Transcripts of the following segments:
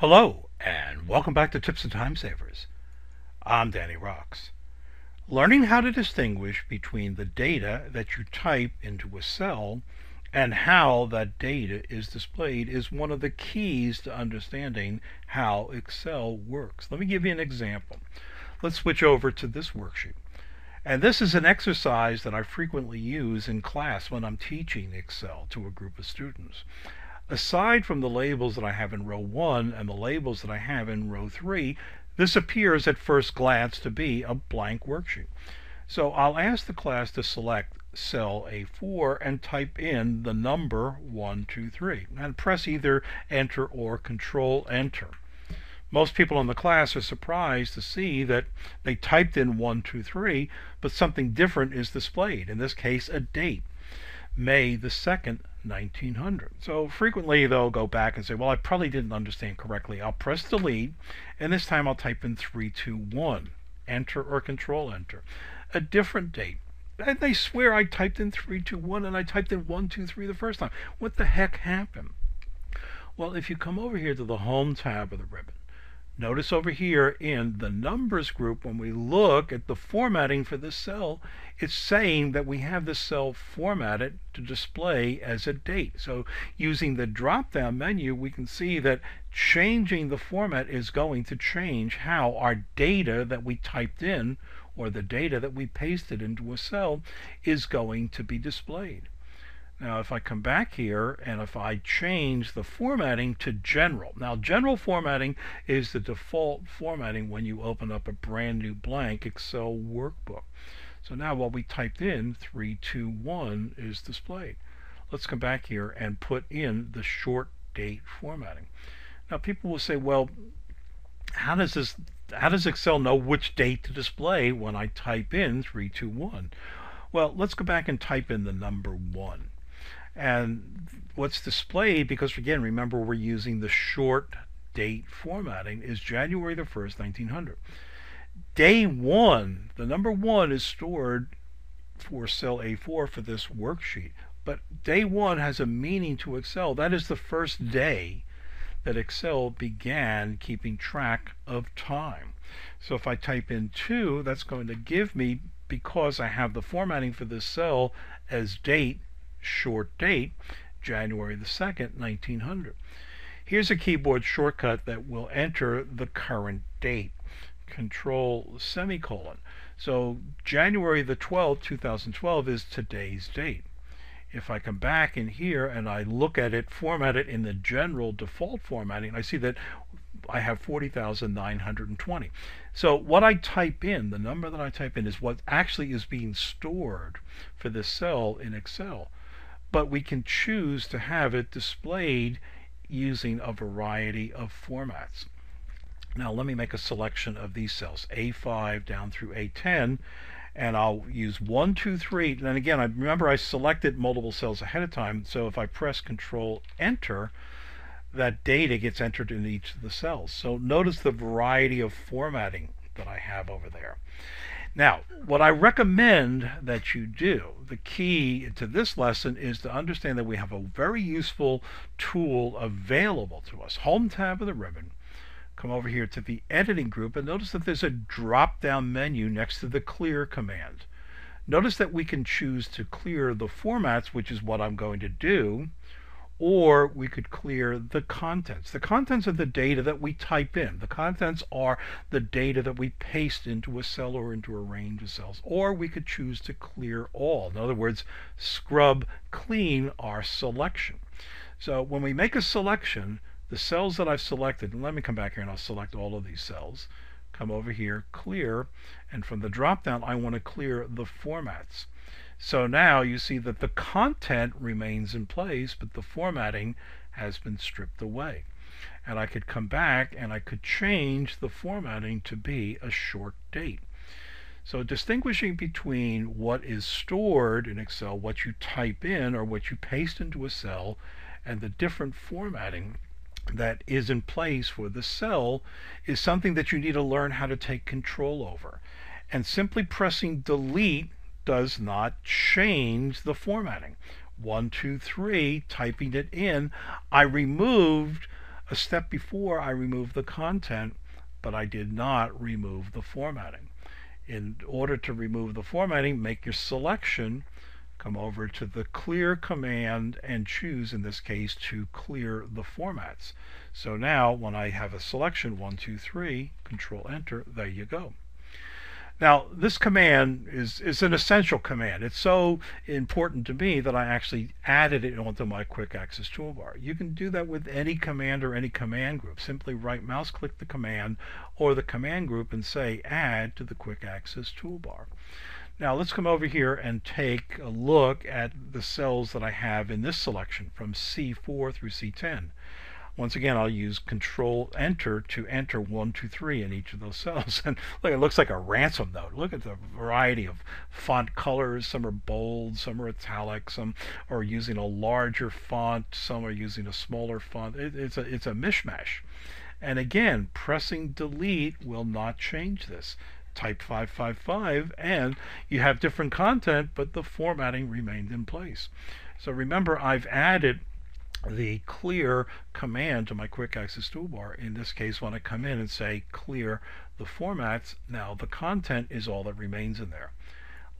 Hello, and welcome back to Tips and Time Savers. I'm Danny Rocks. Learning how to distinguish between the data that you type into a cell and how that data is displayed is one of the keys to understanding how Excel works. Let me give you an example. Let's switch over to this worksheet. And this is an exercise that I frequently use in class when I'm teaching Excel to a group of students aside from the labels that I have in row 1 and the labels that I have in row 3, this appears at first glance to be a blank worksheet. So I'll ask the class to select cell A4 and type in the number 123 and press either enter or control enter. Most people in the class are surprised to see that they typed in 123 but something different is displayed, in this case a date. May the 2nd, 1900. So frequently they'll go back and say, well, I probably didn't understand correctly. I'll press delete, and this time I'll type in 321, enter or control enter. A different date. And they swear I typed in 321 and I typed in 123 the first time. What the heck happened? Well, if you come over here to the Home tab of the ribbon, Notice over here in the numbers group, when we look at the formatting for this cell, it's saying that we have this cell formatted to display as a date. So using the drop-down menu, we can see that changing the format is going to change how our data that we typed in or the data that we pasted into a cell is going to be displayed. Now if I come back here and if I change the formatting to general. Now general formatting is the default formatting when you open up a brand new blank Excel workbook. So now what we typed in 321 is displayed. Let's come back here and put in the short date formatting. Now people will say, well, how does this how does Excel know which date to display when I type in 321? Well, let's go back and type in the number 1. And what's displayed, because again, remember we're using the short date formatting, is January the 1st, 1900. Day 1, the number 1 is stored for cell A4 for this worksheet. But day 1 has a meaning to Excel. That is the first day that Excel began keeping track of time. So if I type in 2, that's going to give me, because I have the formatting for this cell as date, short date, January the 2nd, 1900. Here's a keyboard shortcut that will enter the current date. Control semicolon. So January the 12th, 2012 is today's date. If I come back in here and I look at it, format it in the general default formatting, I see that I have 40,920. So what I type in, the number that I type in is what actually is being stored for this cell in Excel but we can choose to have it displayed using a variety of formats. Now let me make a selection of these cells, A5 down through A10, and I'll use 1, 2, 3. And again, I remember I selected multiple cells ahead of time, so if I press Control Enter, that data gets entered in each of the cells. So notice the variety of formatting that I have over there. Now, what I recommend that you do, the key to this lesson is to understand that we have a very useful tool available to us. Home tab of the ribbon. Come over here to the editing group and notice that there's a drop down menu next to the clear command. Notice that we can choose to clear the formats, which is what I'm going to do, or we could clear the contents. The contents are the data that we type in. The contents are the data that we paste into a cell or into a range of cells. Or we could choose to clear all. In other words, scrub clean our selection. So when we make a selection, the cells that I've selected, and let me come back here and I'll select all of these cells, come over here, clear, and from the drop down I want to clear the formats. So now you see that the content remains in place, but the formatting has been stripped away. And I could come back and I could change the formatting to be a short date. So distinguishing between what is stored in Excel, what you type in or what you paste into a cell, and the different formatting that is in place for the cell is something that you need to learn how to take control over. And simply pressing delete does not change the formatting. One, two, three, typing it in, I removed a step before I removed the content, but I did not remove the formatting. In order to remove the formatting, make your selection, come over to the clear command and choose in this case to clear the formats. So now when I have a selection 1, 2, 3, control enter, there you go. Now, this command is, is an essential command. It's so important to me that I actually added it onto my quick access toolbar. You can do that with any command or any command group. Simply right mouse click the command or the command group and say add to the quick access toolbar. Now let's come over here and take a look at the cells that I have in this selection from C4 through C10. Once again, I'll use Control Enter to enter 1, 2, 3 in each of those cells. And look, it looks like a ransom note. Look at the variety of font colors. Some are bold, some are italic, some are using a larger font, some are using a smaller font. It, it's, a, it's a mishmash. And again, pressing delete will not change this. Type 555 and you have different content, but the formatting remained in place. So remember, I've added the clear command to my quick access toolbar. In this case, when I come in and say clear the formats, now the content is all that remains in there.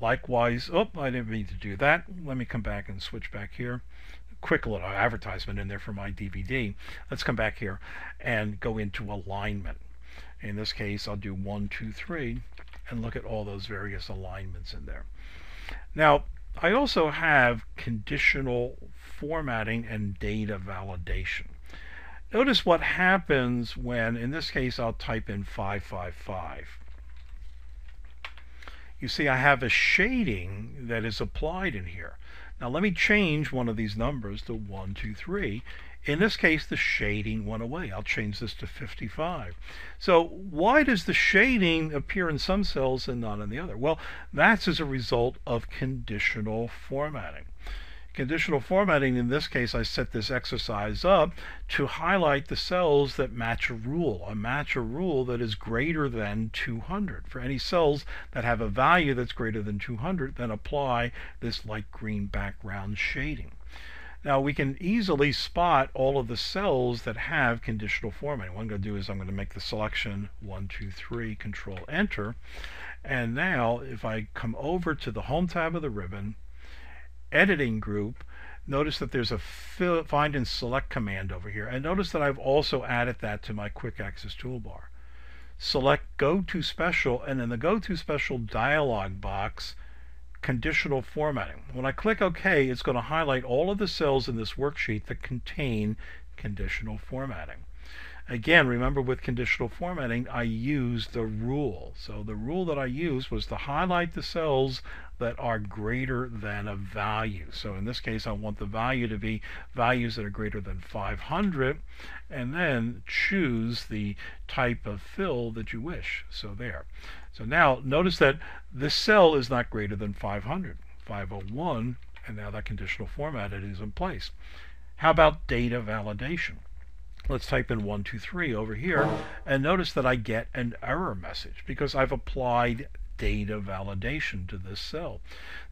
Likewise, oh, I didn't mean to do that. Let me come back and switch back here. Quick little advertisement in there for my DVD. Let's come back here and go into alignment. In this case, I'll do one, two, three, and look at all those various alignments in there. Now, I also have conditional formatting and data validation. Notice what happens when, in this case, I'll type in 555. You see I have a shading that is applied in here. Now let me change one of these numbers to 123 in this case, the shading went away. I'll change this to 55. So why does the shading appear in some cells and not in the other? Well, that's as a result of conditional formatting. Conditional formatting, in this case, I set this exercise up to highlight the cells that match a rule, a match a rule that is greater than 200. For any cells that have a value that's greater than 200, then apply this light green background shading. Now we can easily spot all of the cells that have conditional formatting. What I'm going to do is I'm going to make the selection 1, 2, 3, Control Enter. And now if I come over to the Home tab of the ribbon, Editing Group, notice that there's a find and select command over here. And notice that I've also added that to my quick access toolbar. Select Go to Special and in the Go to Special dialog box conditional formatting. When I click OK, it's going to highlight all of the cells in this worksheet that contain conditional formatting. Again, remember with conditional formatting, I used the rule. So the rule that I used was to highlight the cells that are greater than a value. So in this case, I want the value to be values that are greater than 500, and then choose the type of fill that you wish. So there. So now notice that this cell is not greater than 500, 501, and now that conditional formatting is in place. How about data validation? Let's type in 123 over here and notice that I get an error message because I've applied data validation to this cell.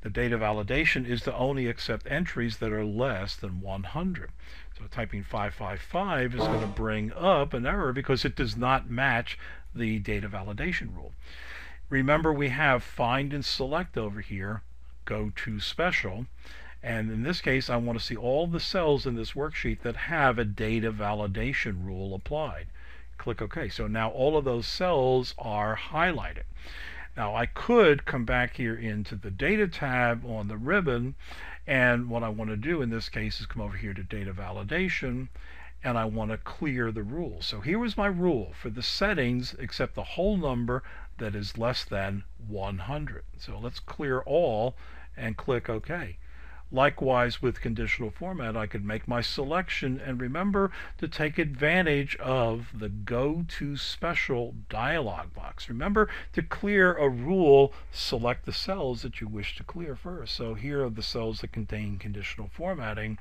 The data validation is to only accept entries that are less than 100. So typing 555 is going to bring up an error because it does not match the data validation rule. Remember we have find and select over here, go to special, and in this case, I want to see all the cells in this worksheet that have a data validation rule applied. Click OK. So now all of those cells are highlighted. Now I could come back here into the data tab on the ribbon and what I want to do in this case is come over here to data validation and I want to clear the rule. So here was my rule for the settings except the whole number that is less than 100. So let's clear all and click OK. Likewise with conditional format, I could make my selection and remember to take advantage of the Go to Special dialog box. Remember to clear a rule, select the cells that you wish to clear first. So here are the cells that contain conditional formatting.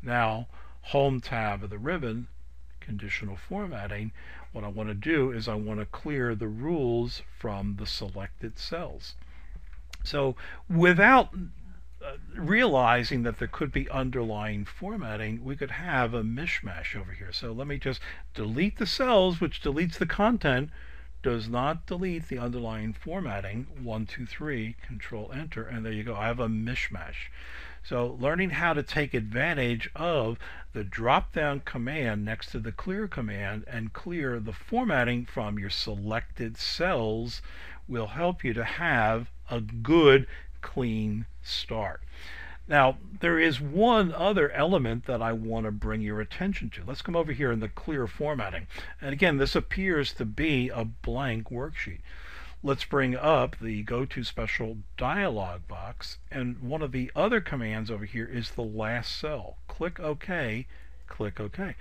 Now, Home tab of the ribbon, conditional formatting, what I want to do is I want to clear the rules from the selected cells. So without realizing that there could be underlying formatting, we could have a mishmash over here. So let me just delete the cells, which deletes the content, does not delete the underlying formatting. One, two, three, control enter, and there you go. I have a mishmash. So learning how to take advantage of the drop-down command next to the clear command and clear the formatting from your selected cells will help you to have a good clean start. Now, there is one other element that I want to bring your attention to. Let's come over here in the clear formatting. And again, this appears to be a blank worksheet. Let's bring up the go to special dialog box and one of the other commands over here is the last cell. Click OK, click OK. And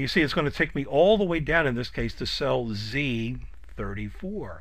you see it's going to take me all the way down in this case to cell Z34.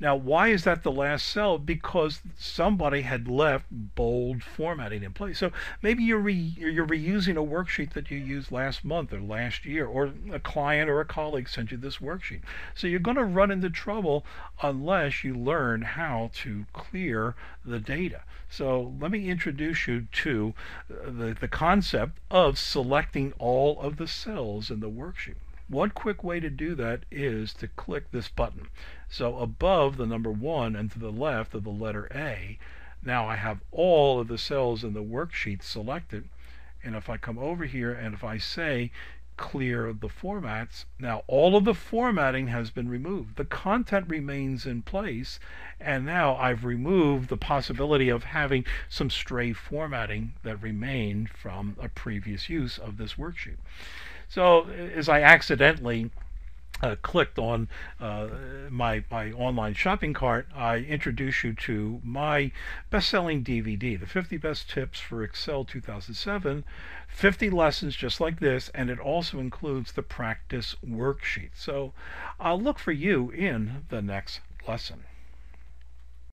Now, why is that the last cell? Because somebody had left bold formatting in place. So maybe you're re, you're reusing a worksheet that you used last month or last year, or a client or a colleague sent you this worksheet. So you're going to run into trouble unless you learn how to clear the data. So let me introduce you to uh, the, the concept of selecting all of the cells in the worksheet. One quick way to do that is to click this button. So above the number 1 and to the left of the letter A, now I have all of the cells in the worksheet selected. And if I come over here and if I say clear the formats, now all of the formatting has been removed. The content remains in place and now I've removed the possibility of having some stray formatting that remained from a previous use of this worksheet. So as I accidentally uh, clicked on uh, my my online shopping cart, I introduce you to my best-selling DVD, the 50 Best Tips for Excel 2007. 50 lessons just like this, and it also includes the practice worksheet. So I'll look for you in the next lesson.